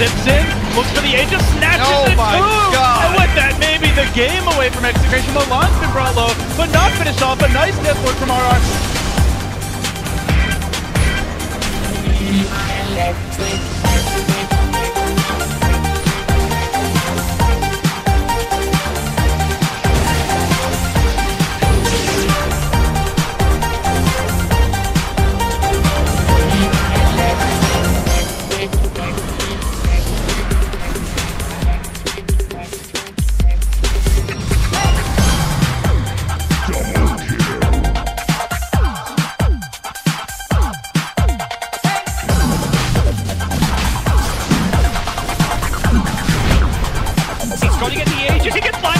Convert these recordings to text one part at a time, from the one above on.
Zips in, looks for the Aegis, snatches Oh it my too! God. And with that, maybe the game away from execution. Milan's been brought low, but not finished off. A nice death look from RR. He's going to get the Aegis. He gets blinding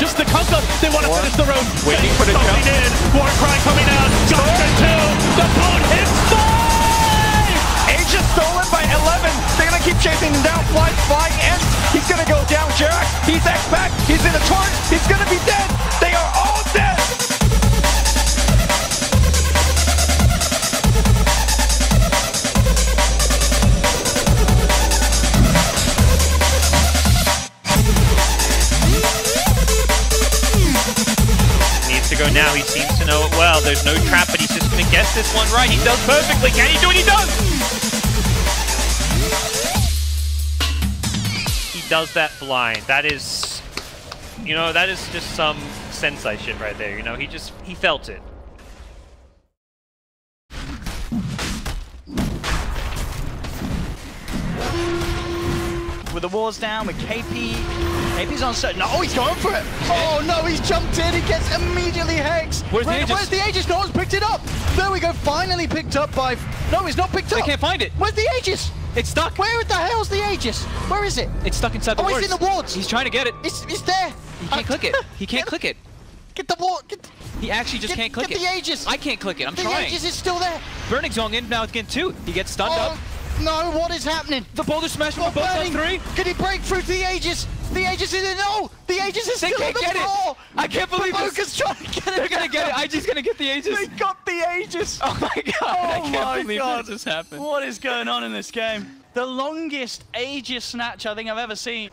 There's the concept. They want to finish the road. Waiting for the Coming jump. in. Warcry coming out. Junction two. The boat hits five. Aegis stolen by 11. They're gonna keep chasing him down. Fly, flying ends. He's gonna go down. Jarak, he's X back. He's in a torrent. He's gonna be dead. Know it well. There's no trap, but he's just going to guess this one right. He does perfectly. Can he do it? He does. He does that blind. That is, you know, that is just some sensei shit right there. You know, he just he felt it. with the walls down, with KP. KP's on set. No, he's going for it. Oh no, he's jumped in. He gets immediately hex. Where's the Where- Aegis? Where's the Aegis? No one's picked it up. There we go. Finally picked up by. No, he's not picked They up. can't find it. Where's the Aegis? It's stuck. Where the hell's the Aegis? Where is it? It's stuck inside the Oh, wards. it's in the wards. He's trying to get it. It's it's there. He can't click it. He can't click it. Get the ward. Get, He actually just get, can't click get it. the Aegis. I can't click it. I'm the trying. Aegis is still there. Burning Zone in now again too. He gets stunned Oh up. no! What is happening? The boulder smash from Oh, both on three. Can he break through to the Aegis? The Aegis is in. No! The Aegis is They still can't the get it. I can't believe this. Boca's trying to get it. They're gonna get it. I just gonna get the Aegis. They got the Aegis. Oh my god! Oh I Oh can't my believe God. that just happened. What is going on in this game? The longest Aegis snatch I think I've ever seen.